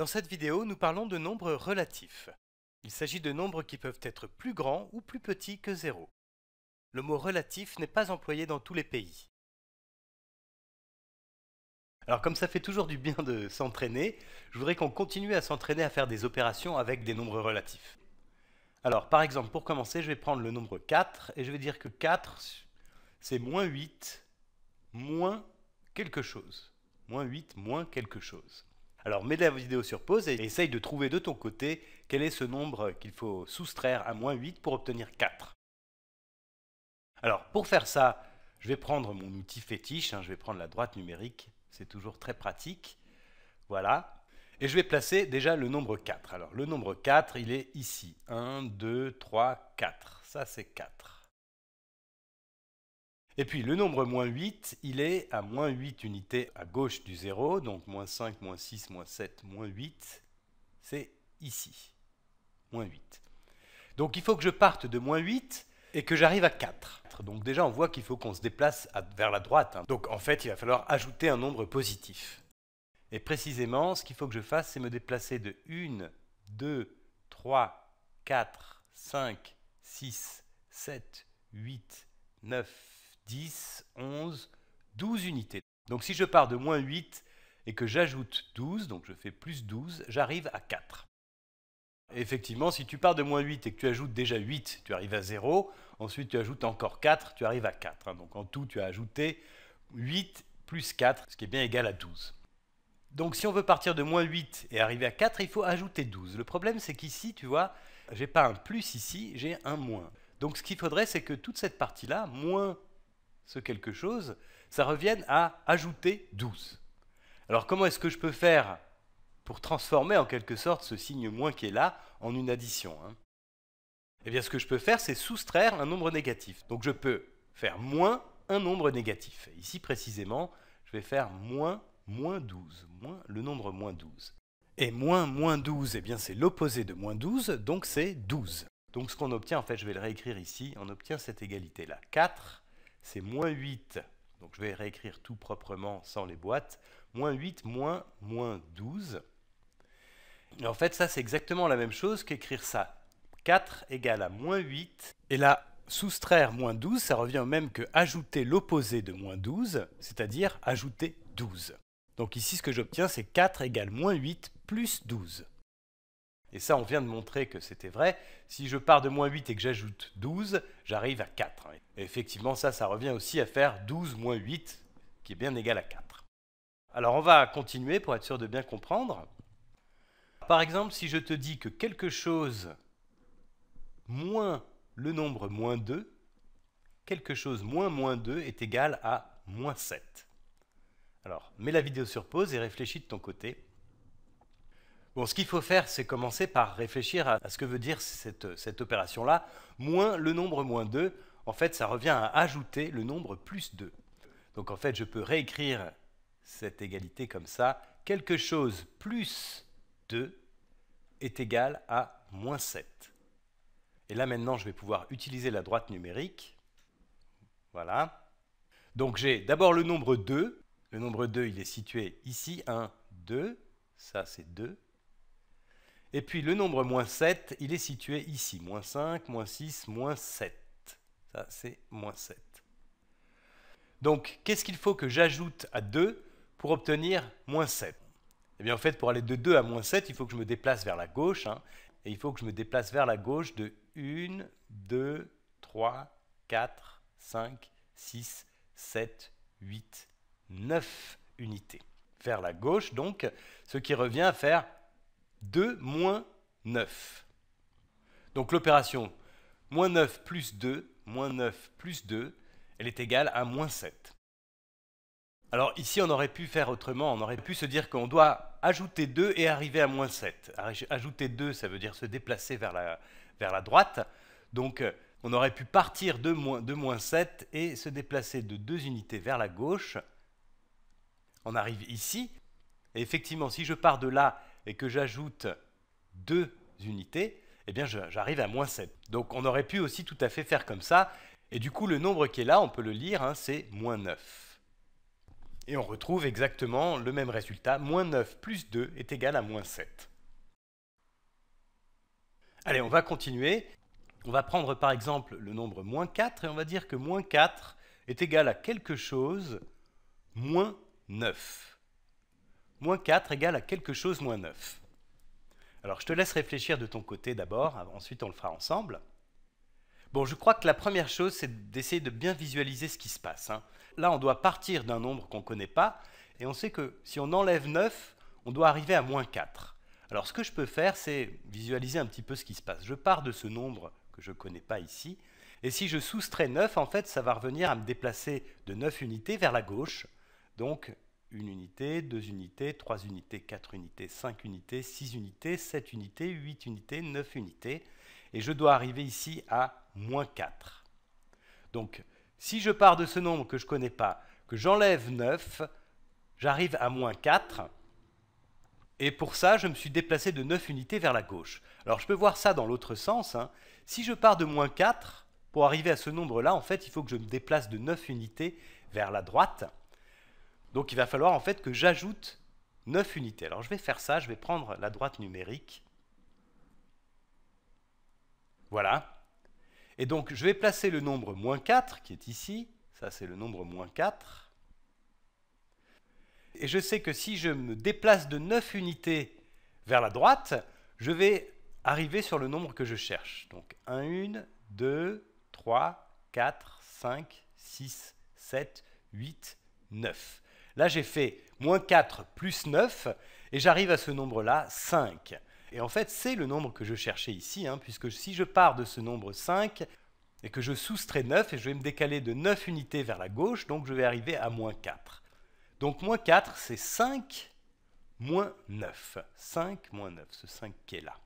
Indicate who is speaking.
Speaker 1: Dans cette vidéo, nous parlons de nombres relatifs. Il s'agit de nombres qui peuvent être plus grands ou plus petits que 0. Le mot relatif n'est pas employé dans tous les pays. Alors comme ça fait toujours du bien de s'entraîner, je voudrais qu'on continue à s'entraîner à faire des opérations avec des nombres relatifs. Alors par exemple, pour commencer, je vais prendre le nombre 4 et je vais dire que 4, c'est moins 8, moins quelque chose. Moins 8, moins quelque chose. Alors mets la vidéo sur pause et essaye de trouver de ton côté quel est ce nombre qu'il faut soustraire à moins 8 pour obtenir 4. Alors pour faire ça, je vais prendre mon outil fétiche, hein, je vais prendre la droite numérique, c'est toujours très pratique. Voilà. Et je vais placer déjà le nombre 4. Alors le nombre 4, il est ici. 1, 2, 3, 4. Ça c'est 4. Et puis le nombre moins 8, il est à moins 8 unités à gauche du 0, donc moins 5, moins 6, moins 7, moins 8, c'est ici, moins 8. Donc il faut que je parte de moins 8 et que j'arrive à 4. Donc déjà on voit qu'il faut qu'on se déplace vers la droite. Hein. Donc en fait il va falloir ajouter un nombre positif. Et précisément ce qu'il faut que je fasse c'est me déplacer de 1, 2, 3, 4, 5, 6, 7, 8, 9, 10, 11, 12 unités. Donc si je pars de moins 8 et que j'ajoute 12, donc je fais plus 12, j'arrive à 4. effectivement, si tu pars de moins 8 et que tu ajoutes déjà 8, tu arrives à 0. Ensuite, tu ajoutes encore 4, tu arrives à 4. Hein. Donc en tout, tu as ajouté 8 plus 4, ce qui est bien égal à 12. Donc si on veut partir de moins 8 et arriver à 4, il faut ajouter 12. Le problème, c'est qu'ici, tu vois, j'ai pas un plus ici, j'ai un moins. Donc ce qu'il faudrait, c'est que toute cette partie-là, moins ce quelque chose, ça revienne à ajouter 12. Alors comment est-ce que je peux faire pour transformer en quelque sorte ce signe moins qui est là en une addition hein? Eh bien ce que je peux faire, c'est soustraire un nombre négatif. Donc je peux faire moins un nombre négatif. Ici précisément, je vais faire moins moins 12, moins le nombre moins 12. Et moins moins 12, eh bien c'est l'opposé de moins 12, donc c'est 12. Donc ce qu'on obtient, en fait, je vais le réécrire ici, on obtient cette égalité-là. 4 c'est moins 8. Donc je vais réécrire tout proprement sans les boîtes. Moins 8 moins moins 12. Et en fait, ça, c'est exactement la même chose qu'écrire ça. 4 égale à moins 8. Et là, soustraire moins 12, ça revient au même que ajouter l'opposé de moins 12, c'est-à-dire ajouter 12. Donc ici, ce que j'obtiens, c'est 4 égale moins 8 plus 12. Et ça, on vient de montrer que c'était vrai. Si je pars de moins 8 et que j'ajoute 12, j'arrive à 4. Et effectivement, ça, ça revient aussi à faire 12 moins 8, qui est bien égal à 4. Alors, on va continuer pour être sûr de bien comprendre. Par exemple, si je te dis que quelque chose moins le nombre moins 2, quelque chose moins moins 2 est égal à moins 7. Alors, mets la vidéo sur pause et réfléchis de ton côté. Bon, ce qu'il faut faire, c'est commencer par réfléchir à, ce que veut dire cette, cette opération-là. Moins le nombre moins 2, en fait, ça revient à ajouter le nombre plus 2. Donc en fait, je peux réécrire cette égalité comme ça. Quelque chose plus 2 est égal à moins 7. Et là maintenant, je vais pouvoir utiliser la droite numérique. Voilà. Donc j'ai d'abord le nombre 2. Le nombre 2, il est situé ici. 1, 2. Ça, c'est 2. Et puis le nombre moins 7, il est situé ici. Moins 5, moins 6, moins 7. Ça, c'est moins 7. Donc, qu'est-ce qu'il faut que j'ajoute à 2 pour obtenir moins 7 Eh bien, en fait, pour aller de 2 à moins 7, il faut que je me déplace vers la gauche. Hein, et il faut que je me déplace vers la gauche de 1, 2, 3, 4, 5, 6, 7, 8, 9 unités. Vers la gauche, donc, ce qui revient à faire 2 moins 9. Donc l'opération moins 9 plus 2, moins 9 plus 2, elle est égale à moins 7. Alors ici, on aurait pu faire autrement, on aurait pu se dire qu'on doit ajouter 2 et arriver à moins 7. Ajouter 2, ça veut dire se déplacer vers la, droite. Donc on aurait pu partir de moins, de moins 7 et se déplacer de 2 unités vers la gauche. On arrive ici. Et effectivement, si je pars de là et que j'ajoute 2 unités, eh j'arrive à moins 7. Donc on aurait pu aussi tout à fait faire comme ça. Et du coup, le nombre qui est là, on peut le lire, hein, c'est moins 9. Et on retrouve exactement le même résultat. Moins 9 plus 2 est égal à moins 7. Allez, on va continuer. On va prendre par exemple le nombre moins 4 et on va dire que moins 4 est égal à quelque chose moins 9. Moins 4 égale à quelque chose moins 9. Alors je te laisse réfléchir de ton côté d'abord, ensuite on le fera ensemble. Bon, je crois que la première chose, c'est d'essayer de bien visualiser ce qui se passe. Hein. Là, on doit partir d'un nombre qu'on ne connaît pas, et on sait que si on enlève 9, on doit arriver à moins 4. Alors ce que je peux faire, c'est visualiser un petit peu ce qui se passe. Je pars de ce nombre que je ne connais pas ici, et si je soustrais 9, en fait, ça va revenir à me déplacer de 9 unités vers la gauche. Donc, une unité, deux unités, trois unités, quatre unités, cinq unités, six unités, sept unités, huit unités, neuf unités. Et je dois arriver ici à moins 4. Donc, si je pars de ce nombre que je ne connais pas, que j'enlève 9, j'arrive à moins 4. Et pour ça, je me suis déplacé de 9 unités vers la gauche. Alors, je peux voir ça dans l'autre sens. Hein. Si je pars de moins 4, pour arriver à ce nombre-là, en fait, il faut que je me déplace de 9 unités vers la droite. Donc il va falloir en fait que j'ajoute 9 unités. Alors je vais faire ça, je vais prendre la droite numérique. Voilà. Et donc je vais placer le nombre moins 4 qui est ici. Ça c'est le nombre moins 4. Et je sais que si je me déplace de 9 unités vers la droite, je vais arriver sur le nombre que je cherche. Donc 1, 1, 2, 3, 4, 5, 6, 7, 8, 9. Là, j'ai fait moins 4 plus 9, et j'arrive à ce nombre-là, 5. Et en fait, c'est le nombre que je cherchais ici, hein, puisque si je pars de ce nombre 5, et que je soustrais 9, et je vais me décaler de 9 unités vers la gauche, donc je vais arriver à moins 4. Donc moins 4, c'est 5 moins 9. 5 moins 9, ce 5 qui est là.